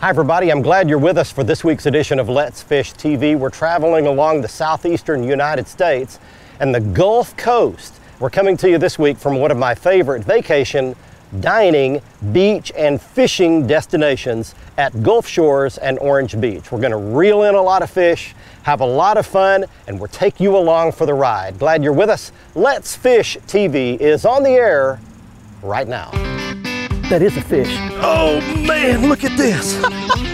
Hi, everybody. I'm glad you're with us for this week's edition of Let's Fish TV. We're traveling along the southeastern United States and the Gulf Coast. We're coming to you this week from one of my favorite vacation, dining, beach, and fishing destinations at Gulf Shores and Orange Beach. We're going to reel in a lot of fish, have a lot of fun, and we'll take you along for the ride. Glad you're with us. Let's Fish TV is on the air right now. That is a fish. Oh man, look at this.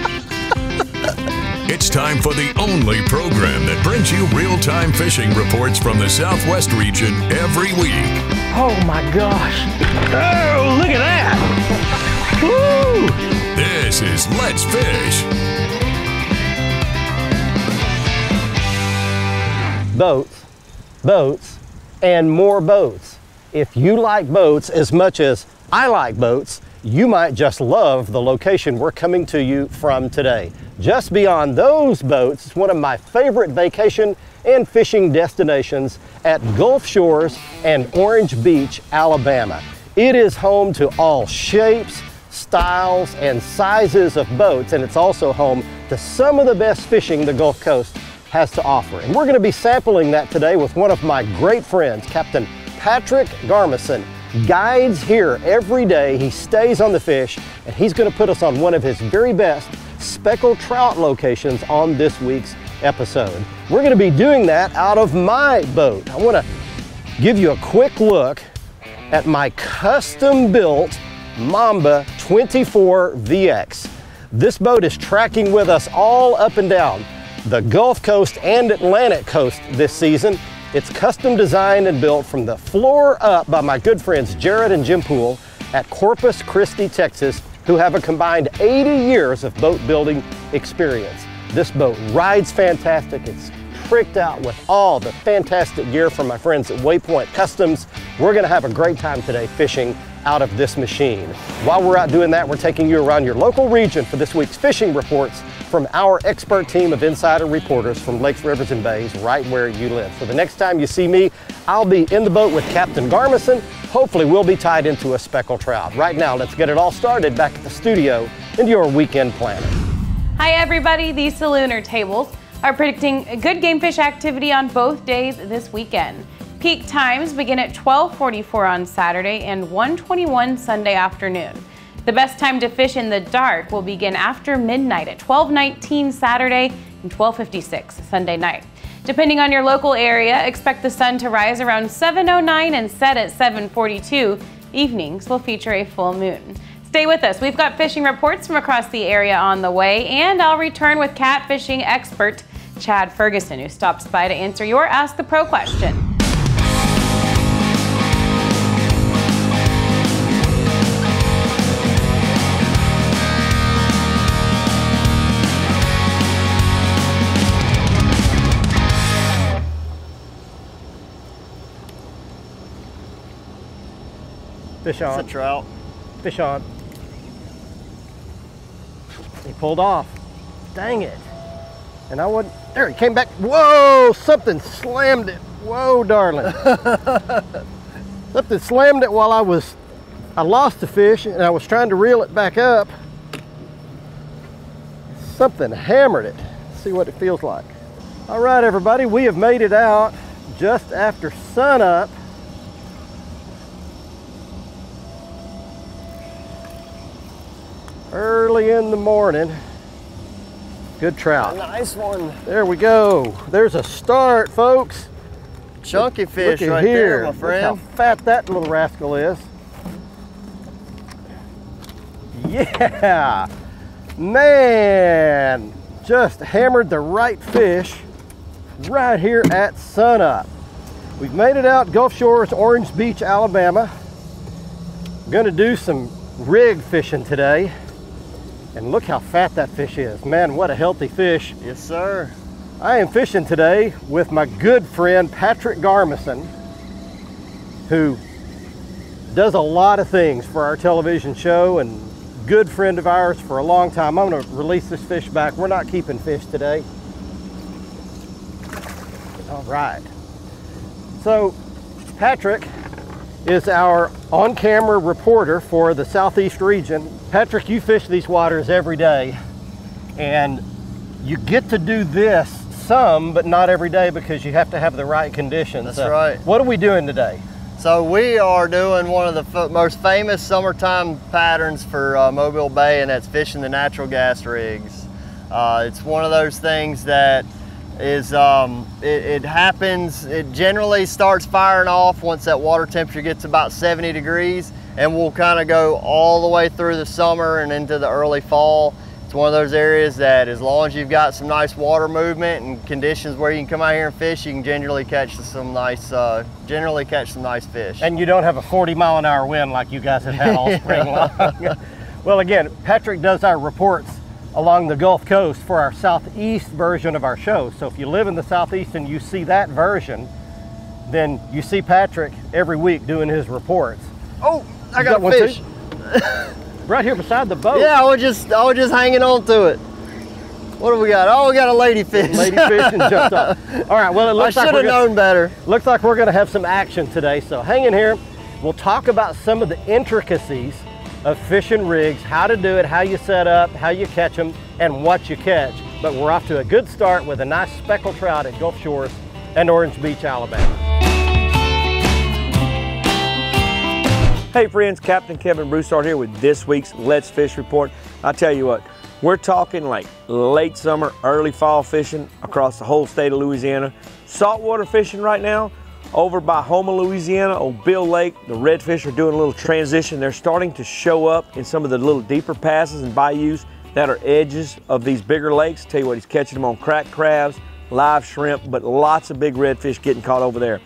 It's time for the only program that brings you real time fishing reports from the Southwest region every week. Oh my gosh. Oh, look at that. Woo! This is Let's Fish. Boats, boats, and more boats. If you like boats as much as I like boats, you might just love the location we're coming to you from today. Just beyond those boats is one of my favorite vacation and fishing destinations at Gulf Shores and Orange Beach, Alabama. It is home to all shapes, styles, and sizes of boats, and it's also home to some of the best fishing the Gulf Coast has to offer. And we're going to be sampling that today with one of my great friends, Captain Patrick Garmison guides here every day. He stays on the fish and he's going to put us on one of his very best speckled trout locations on this week's episode. We're going to be doing that out of my boat. I want to give you a quick look at my custom built Mamba 24 VX. This boat is tracking with us all up and down the Gulf Coast and Atlantic Coast this season. It's custom designed and built from the floor up by my good friends Jared and Jim Poole at Corpus Christi, Texas, who have a combined 80 years of boat building experience. This boat rides fantastic. It's tricked out with all the fantastic gear from my friends at Waypoint Customs. We're gonna have a great time today fishing out of this machine. While we're out doing that, we're taking you around your local region for this week's fishing reports from our expert team of insider reporters from lakes, rivers, and bays right where you live. So the next time you see me, I'll be in the boat with Captain Garmison. Hopefully we'll be tied into a speckled trout. Right now, let's get it all started back at the studio into your weekend planning. Hi everybody, these Solunar tables are predicting good game fish activity on both days this weekend. Peak times begin at 1244 on Saturday and 121 Sunday afternoon. The best time to fish in the dark will begin after midnight at 1219 Saturday and 1256 Sunday night. Depending on your local area, expect the sun to rise around 709 and set at 742. Evenings will feature a full moon. Stay with us. We've got fishing reports from across the area on the way, and I'll return with catfishing expert Chad Ferguson, who stops by to answer your Ask the Pro question. Fish on. It's a trout. Fish on. He pulled off. Dang it. And I wouldn't, there he came back. Whoa, something slammed it. Whoa, darling. something slammed it while I was, I lost the fish and I was trying to reel it back up. Something hammered it. Let's see what it feels like. All right, everybody, we have made it out just after sunup. Early in the morning. Good trout. A nice one. There we go. There's a start, folks. Chunky fish Look right here. there, my Look friend. how fat that little rascal is. Yeah. Man, just hammered the right fish right here at sunup. We've made it out Gulf Shores, Orange Beach, Alabama. Gonna do some rig fishing today. And look how fat that fish is. Man, what a healthy fish. Yes, sir. I am fishing today with my good friend Patrick Garmison, who does a lot of things for our television show and good friend of ours for a long time. I'm going to release this fish back. We're not keeping fish today. All right. So, Patrick is our on camera reporter for the Southeast region. Patrick, you fish these waters every day. And you get to do this some, but not every day because you have to have the right conditions. That's Uh, right. What are we doing today? So we are doing one of the f- most famous summertime patterns for uh, Mobile Bay, and that's fishing the natural gas rigs. Uh, it's one of those things that is um, it, it happens. It generally starts firing off once that water temperature gets about 70 degrees, and will kind of go all the way through the summer and into the early fall. It's one of those areas that, as long as you've got some nice water movement and conditions where you can come out here and fish, you can generally catch some nice, uh, generally catch some nice fish. And you don't have a 40 mile an hour wind like you guys have had all spring long. well, again, Patrick does our reports along the Gulf Coast for our southeast version of our show. So if you live in the southeast and you see that version, then you see Patrick every week doing his reports. oh, I You got, a fish. Right here beside the boat. Yeah, I was just, I was just hanging on to it. What do we got? Oh, we got a ladyfish. Ladyfish and jumped up. All right, well, it I looks should like, have we're gonna, known better. looks like we're going to have some action today. So hang in here. We'll talk about some of the intricacies of fishing rigs, how to do it, how you set up, how you catch them, and what you catch. But we're off to a good start with a nice speckled trout at Gulf Shores and Orange Beach, Alabama. Hey friends, Captain Kevin Broussard here with this week's Let's Fish Report. I tell you what, we're talking like late summer, early fall fishing across the whole state of Louisiana. Saltwater fishing right now over by Houma, Louisiana, on Bill Lake. The redfish are doing a little transition. They're starting to show up in some of the little deeper passes and bayous that are edges of these bigger lakes. Tell you what, he's catching them on cracked crabs, live shrimp, but lots of big redfish getting caught over there.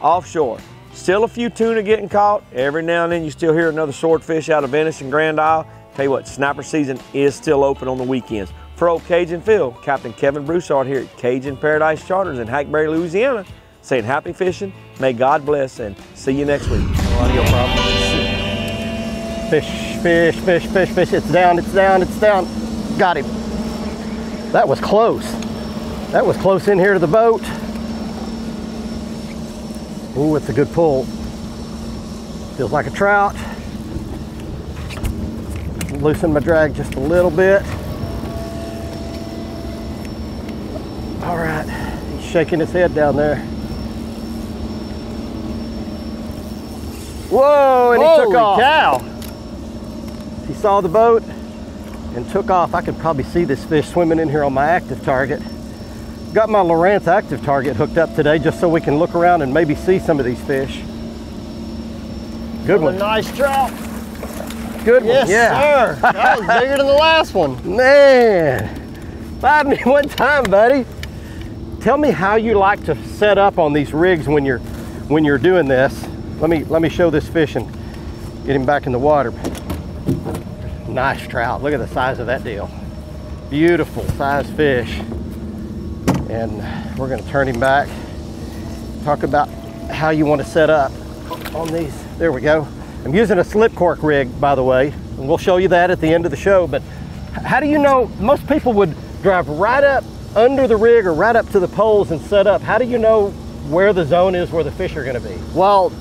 Offshore, still a few tuna getting caught. Every now and then you still hear another swordfish out of Venice and Grand Isle. Tell you what, snapper season is still open on the weekends. For Old Cajun Phil, Captain Kevin Broussard here at Cajun Paradise Charters in Hackberry, Louisiana, saying happy fishing, may God bless, and see you next week. Audio problem. Fish, fish, fish, fish, fish. It's down, it's down, it's down. Got him. That was close. That was close in here to the boat. Ooh, it's a good pull. Feels like a trout. Loosen my drag just a little bit. All right, he's shaking his head down there. Whoa, and he Holy took off. cow! He saw the boat and took off. I could probably see this fish swimming in here on my active target. Got my Lowrance active target hooked up today just so we can look around and maybe see some of these fish. Good A one. nice trout. Good one. Yes, yeah. sir. That was bigger than the last one. Man, five me one time, buddy. Tell me how you like to set up on these rigs when you're when you're doing this. Let me let me show this fish and get him back in the water. Nice trout. Look at the size of that deal. Beautiful size fish. And we're gonna turn him back. Talk about how you want to set up on these. There we go. I'm using a slip cork rig, by the way, and we'll show you that at the end of the show. But how do you know? Most people would drive right up under the rig or right up to the poles and set up. How do you know where the zone is where the fish are going to be? Well,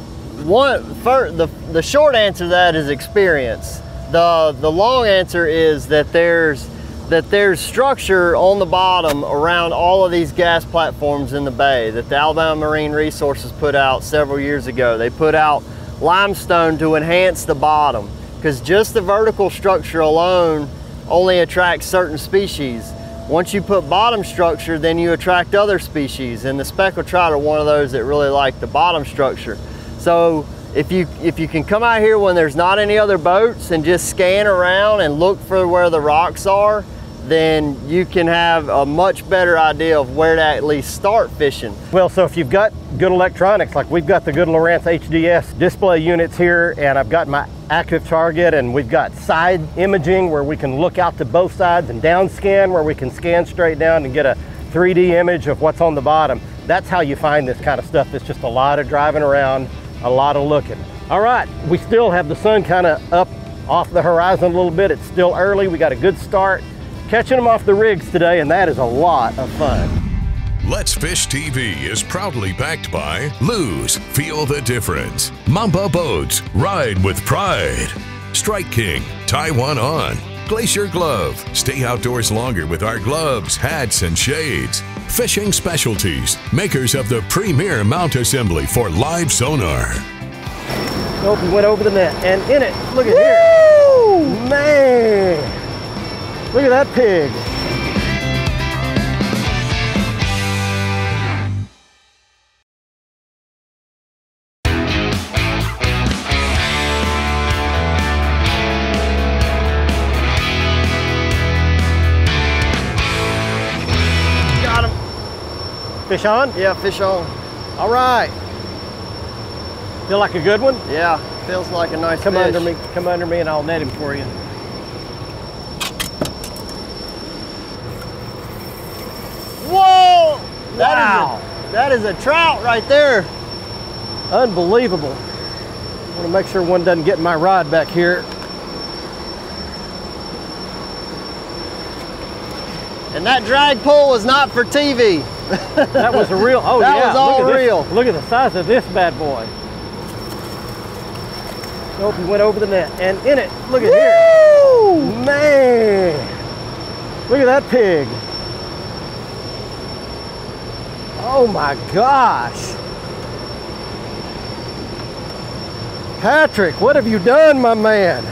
one fir- the the short answer to that is experience. The the long answer is that there's that there's structure on the bottom around all of these gas platforms in the bay that the Alabama Marine Resources put out several years ago. They put out limestone to enhance the bottom because just the vertical structure alone only attracts certain species. Once you put bottom structure, then you attract other species, and the speckled trout are one of those that really like the bottom structure. So if you if you can come out here when there's not any other boats and just scan around and look for where the rocks are, then you can have a much better idea of where to at least start fishing. Well, so if you've got good electronics, like we've got the good Lowrance HDS display units here, and I've got my active target, and we've got side imaging where we can look out to both sides, and down scan where we can scan straight down and get a 3D image of what's on the bottom. That's how you find this kind of stuff. It's just a lot of driving around, a lot of looking. All right, we still have the sun kind of up off the horizon a little bit. It's still early. We got a good start catching them off the rigs today, and that is a lot of fun. Let's Fish TV is proudly backed by Lew's, Feel the Difference, Mamba Boats, Ride with Pride, Strike King, Taiwan On, Glacier Glove. Stay outdoors longer with our gloves, hats, and shades. Fishing Specialties, makers of the premier mount assembly for live sonar. Nope, he went over the net and in it. Look at here. Man. Look at that pig. Fish on? Yeah, fish on. All right. Feel like a good one? Yeah, feels like a nice Come fish. under me. Come under me and I'll net him for you. Whoa! That is Wow. a, that is a trout right there. Unbelievable. I want to make sure one doesn't get in my rod back here. And that drag pull was not for TV. That was a real. Oh That yeah. was all look at this- real. Look at the size of this bad boy. Nope, he went over the net and in it. Look at here. Man. Look at that pig. Oh my gosh. Patrick, what have you done, my man?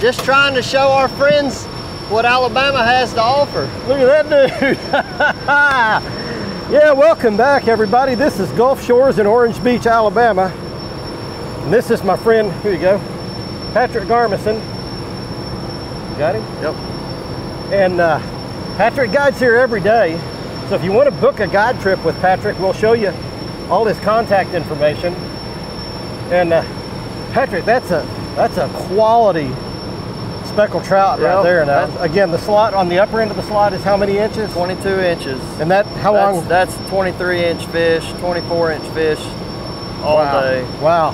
Just trying to show our friends what Alabama has to offer. Look at that dude. yeah, welcome back, everybody. This is Gulf Shores in Orange Beach, Alabama. And this is my friend, here you go, Patrick Garmison. Got him? Yep. And uh, Patrick guides here every day. So if you want to book a guide trip with Patrick, we'll show you all his contact information. And uh, Patrick, that's a that's a quality speckled trout right there. Now, that's- again, the slot on the upper end of the slot is how many inches? 22 inches. And that how That's, long? that's 23 inch fish, 24 inch fish all wow. day. Wow.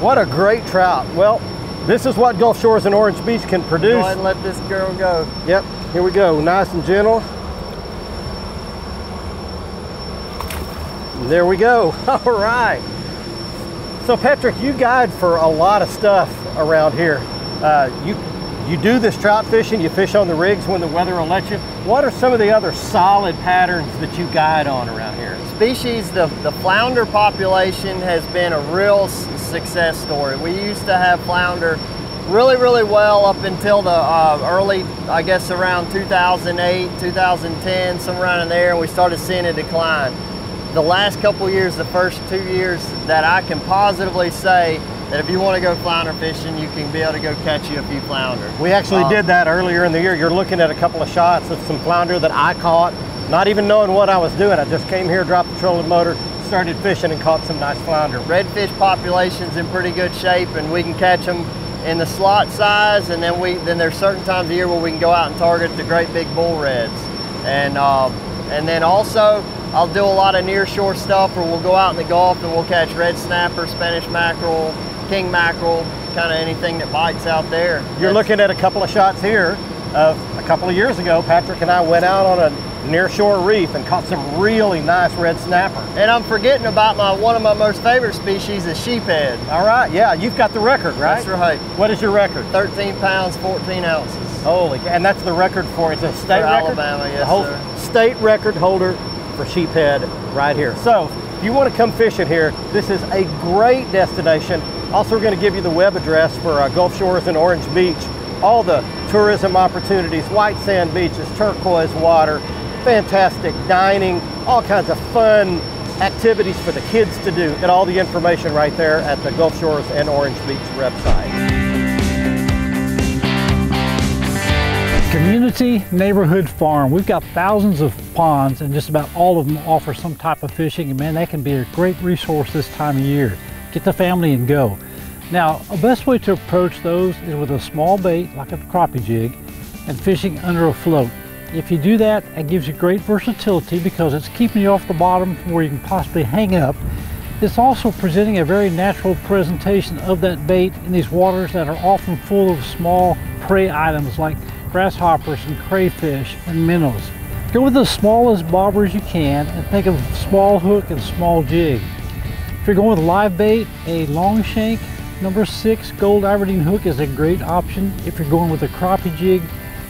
What a great trout. Well, this is what Gulf Shores and Orange Beach can Go produce. ahead and let this girl go. Yep, here we go. Nice and gentle. And there we go. All right. So Patrick, you guide for a lot of stuff around here. Uh, you you do this trout fishing. You fish on the rigs when the weather will let you. What are some of the other solid patterns that you guide on around here? Species, the, the flounder population has been a real success story. We used to have flounder really, really well up until the uh, early, I guess around 2008, 2010, somewhere around in there, and we started seeing a decline. The last couple years, the first two years, that I can positively say that if you want to go flounder fishing, you can be able to go catch you a few flounder. We actually Uh, did that earlier in the year. You're looking at a couple of shots of some flounder that I caught, not even knowing what I was doing. I just came here, dropped the trolling motor, started fishing, and caught some nice flounder. redfish population's in pretty good shape and we can catch them in the slot size and then we then there's certain times of year where we can go out and target the great big bull reds and uh, and then also I'll do a lot of near shore stuff where we'll go out in the Gulf and we'll catch red snapper, Spanish mackerel, king mackerel, kind of anything that bites out there. You're That's- looking at a couple of shots here of a couple of years ago. Patrick and I went out on a near shore reef and caught some really nice red snapper. and I'm forgetting about my one of my most favorite species is sheephead. All right, yeah, you've got the record, right? That's right. What is your record? 13 pounds, 14 ounces. Holy, and that's the record for it's a state For record. Alabama, yes, whole sir. state record holder for sheephead right here. So, if you want to come fishing here, this is a great destination. Also, we're going to give you the web address for uh, Gulf Shores and Orange Beach. All the tourism opportunities, white sand beaches, turquoise water, fantastic dining, all kinds of fun activities for the kids to do. and all the information right there at the Gulf Shores and Orange Beach website. Community Neighborhood Farm. We've got thousands of ponds and just about all of them offer some type of fishing and man, that can be a great resource this time of year. Get the family and go. Now, a best way to approach those is with a small bait like a crappie jig and fishing under a float. If you do that, it gives you great versatility because it's keeping you off the bottom where you can possibly hang up. It's also presenting a very natural presentation of that bait in these waters that are often full of small prey items like grasshoppers and crayfish and minnows. Go with the smallest bobbers you can and think of small hook and small jig. If you're going with live bait, a long shank number six gold Aberdeen hook is a great option if you're going with a crappie jig.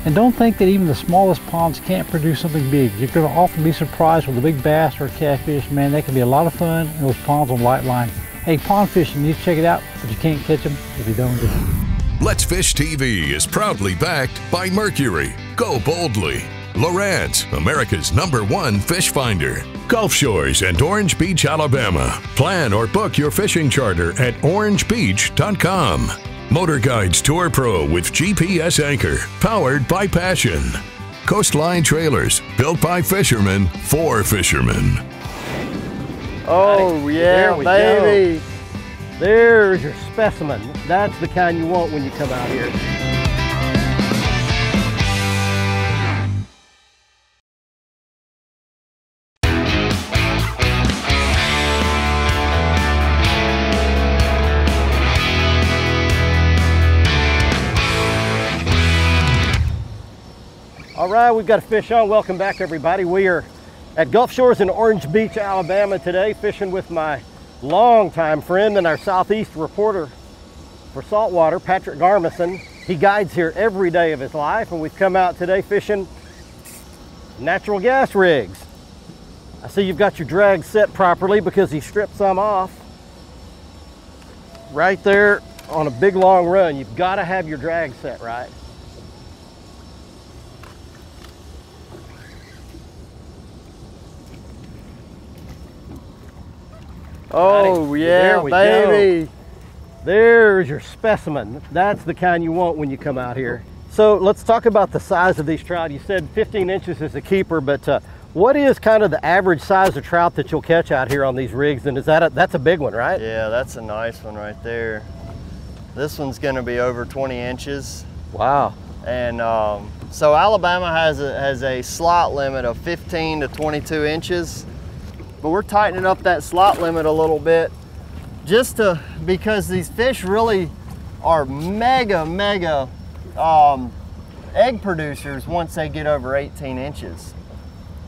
And don't think that even the smallest ponds can't produce something big. You're going to often be surprised with a big bass or a catfish. Man, that can be a lot of fun in those ponds on light line. Hey, pond fishing, you need to check it out, but you can't catch them if you don't do. Let's Fish TV is proudly backed by Mercury. Go boldly. Lowrance, America's number one fish finder. Gulf Shores and Orange Beach, Alabama. Plan or book your fishing charter at orangebeach.com. Motor Guides Tour Pro with GPS anchor, powered by Passion. Coastline Trailers, built by fishermen for fishermen. Oh yeah, we baby. There's your specimen. That's the kind you want when you come out here. All right, we've got a fish on. Welcome back, everybody. We are at Gulf Shores in Orange Beach, Alabama today, fishing with my longtime friend and our Southeast reporter for saltwater, Patrick Garmison. He guides here every day of his life, and we've come out today fishing natural gas rigs. I see you've got your drag set properly because he stripped some off. Right there on a big long run, you've got to have your drag set right. Oh yeah, we baby. There's your specimen. That's the kind you want when you come out here. So let's talk about the size of these trout. You said 15 inches is a keeper, but uh, what is kind of the average size of trout that you'll catch out here on these rigs? And is that a, that's a big one, right? Yeah, that's a nice one right there. This one's gonna be over 20 inches. Wow. And um, so Alabama has a, has a slot limit of 15 to 22 inches, but we're tightening up that slot limit a little bit just to, because these fish really are mega, mega um, egg producers once they get over 18 inches.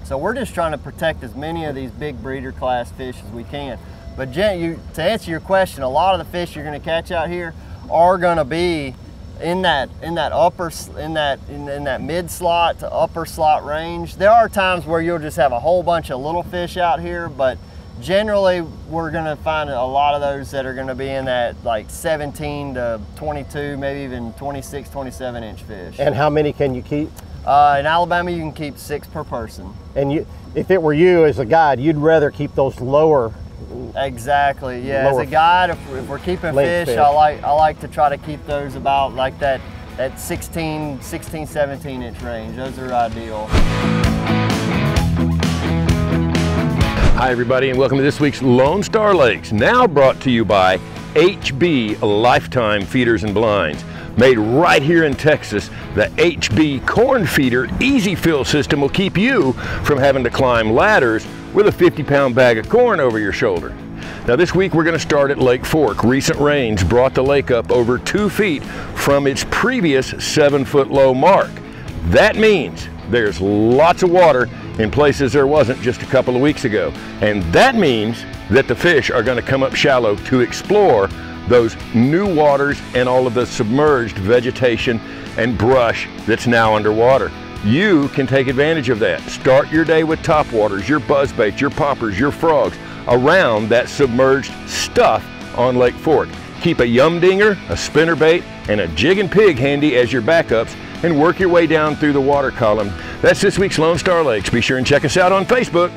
So we're just trying to protect as many of these big breeder class fish as we can. But Jen, you, to answer your question, a lot of the fish you're going to catch out here are going to be in that in that upper in that in, in that mid slot to upper slot range. There are times where you'll just have a whole bunch of little fish out here, but generally we're going to find a lot of those that are going to be in that like 17 to 22, maybe even 26, 27 inch fish. And how many can you keep? Uh, in Alabama, you can keep six per person. And you, if it were you as a guide, you'd rather keep those lower. Exactly. Yeah. As a guide, if, if we're keeping fish, fish. I like I like to try to keep those about like that that 16, 16, 17 inch range. Those are ideal. Hi, everybody, and welcome to this week's Lone Star Lakes, now brought to you by HB Lifetime Feeders and Blinds. Made right here in Texas, the HB Corn Feeder Easy Fill system will keep you from having to climb ladders with a 50 pound bag of corn over your shoulder. Now, this week we're going to start at Lake Fork. Recent rains brought the lake up over two feet from its previous seven foot low mark. That means there's lots of water in places there wasn't just a couple of weeks ago. And that means that the fish are going to come up shallow to explore those new waters and all of the submerged vegetation and brush that's now underwater. You can take advantage of that. Start your day with topwaters, your buzzbaits, your poppers, your frogs around that submerged stuff on Lake Fork. Keep a yum dinger, a spinnerbait, and a jig and pig handy as your backups and work your way down through the water column. That's this week's Lone Star Lakes. Be sure and check us out on Facebook,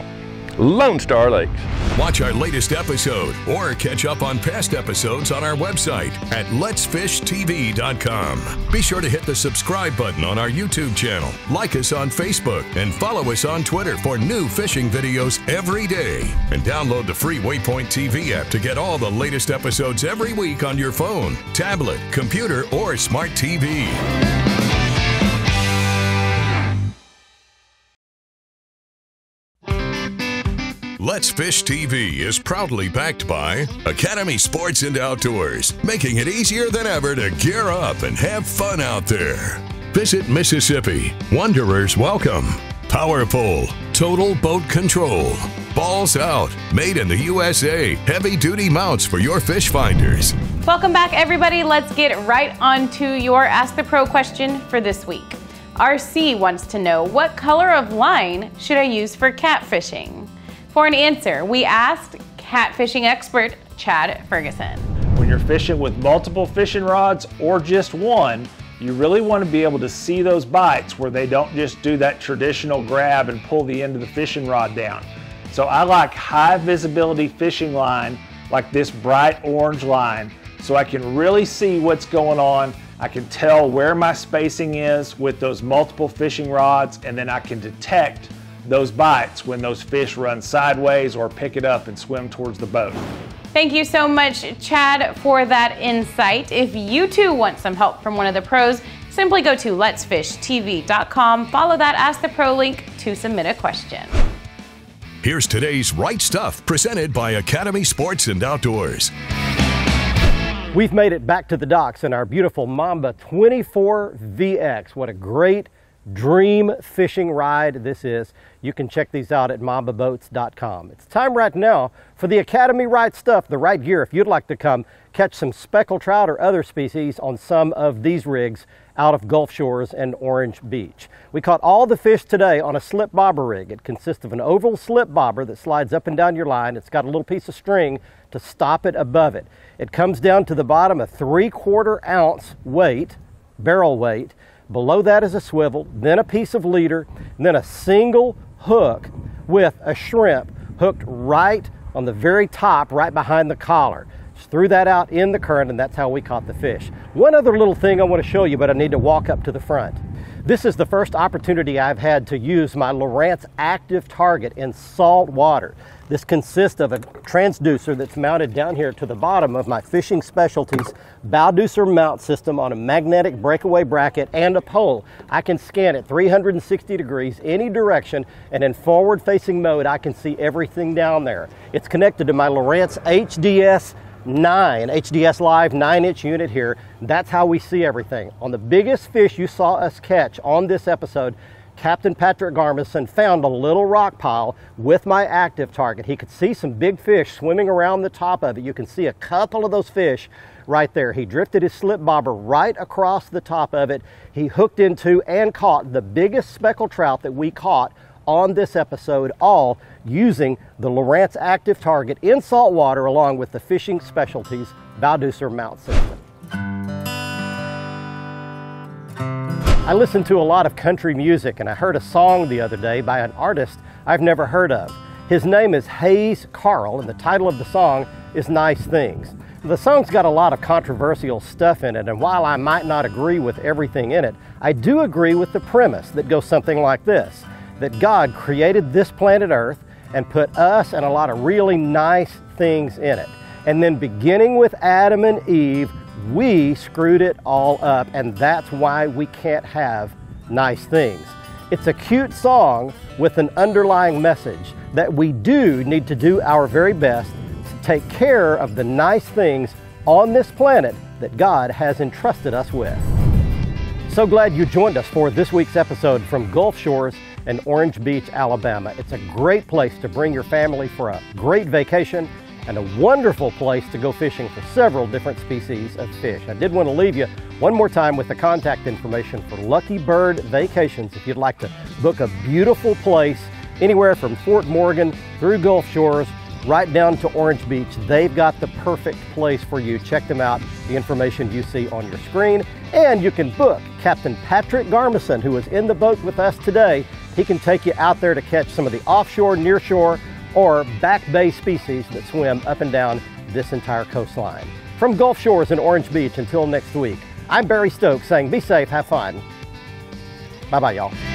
Lone Star Lakes. Watch our latest episode or catch up on past episodes on our website at letsfishtv.com. Be sure to hit the subscribe button on our YouTube channel, like us on Facebook, and follow us on Twitter for new fishing videos every day. And download the free Waypoint TV app to get all the latest episodes every week on your phone, tablet, computer, or smart TV. Let's Fish TV is proudly backed by Academy Sports and Outdoors, making it easier than ever to gear up and have fun out there. Visit Mississippi. Wanderers welcome. Power Pole, total boat control. Balls out, made in the USA. Heavy duty mounts for your fish finders. Welcome back, everybody. Let's get right on to your Ask the Pro question for this week. RC wants to know what color of line should I use for catfishing? For an answer, we asked catfishing expert Chad Ferguson. When you're fishing with multiple fishing rods or just one, you really want to be able to see those bites where they don't just do that traditional grab and pull the end of the fishing rod down. So I like high visibility fishing line like this bright orange line so I can really see what's going on. I can tell where my spacing is with those multiple fishing rods and then I can detect those bites when those fish run sideways or pick it up and swim towards the boat. Thank you so much, Chad, for that insight. If you too want some help from one of the pros, simply go to letsfishtv.com, follow that Ask the Pro link to submit a question. Here's today's Right Stuff presented by Academy Sports and Outdoors. We've made it back to the docks in our beautiful Mamba 24 VX. What a great dream fishing ride this is. You can check these out at mambaboats.com. It's time right now for the Academy Right Stuff, the right gear if you'd like to come catch some speckled trout or other species on some of these rigs out of Gulf Shores and Orange Beach. We caught all the fish today on a slip bobber rig. It consists of an oval slip bobber that slides up and down your line. It's got a little piece of string to stop it above it. It comes down to the bottom a three quarter ounce weight, barrel weight. Below that is a swivel, then a piece of leader, then a single hook with a shrimp hooked right on the very top, right behind the collar. Just threw that out in the current, and that's how we caught the fish. One other little thing I want to show you, but I need to walk up to the front. This is the first opportunity I've had to use my Lowrance active target in salt water. This consists of a transducer that's mounted down here to the bottom of my Fishing Specialties Bowdeucer mount system on a magnetic breakaway bracket and a pole. I can scan it 360 degrees any direction and in forward facing mode I can see everything down there. It's connected to my Lowrance HDS 9 HDS Live 9 inch unit here. That's how we see everything. On the biggest fish you saw us catch on this episode, Captain Patrick Garmison found a little rock pile with my active target. He could see some big fish swimming around the top of it. You can see a couple of those fish right there. He drifted his slip bobber right across the top of it. He hooked into and caught the biggest speckled trout that we caught on this episode, all using the Lowrance Active Target in saltwater along with the Fishing Specialties Bowdeucer mount system. I listen to a lot of country music and I heard a song the other day by an artist I've never heard of. His name is Hayes Carll and the title of the song is Nice Things. The song's got a lot of controversial stuff in it and while I might not agree with everything in it, I do agree with the premise that goes something like this that God created this planet Earth and put us and a lot of really nice things in it. And then beginning with Adam and Eve, we screwed it all up, and that's why we can't have nice things. It's a cute song with an underlying message that we do need to do our very best to take care of the nice things on this planet that God has entrusted us with. So glad you joined us for this week's episode from Gulf Shores and Orange Beach, Alabama. It's a great place to bring your family for a great vacation and a wonderful place to go fishing for several different species of fish. I did want to leave you one more time with the contact information for Lucky Bird Vacations if you'd like to book a beautiful place anywhere from Fort Morgan through Gulf Shores right down to Orange Beach. They've got the perfect place for you. Check them out, the information you see on your screen. And you can book Captain Patrick Garmison, who is in the boat with us today. He can take you out there to catch some of the offshore, nearshore, or back bay species that swim up and down this entire coastline. From Gulf Shores and Orange Beach until next week, I'm Barry Stokes saying be safe, have fun. Bye bye, y'all.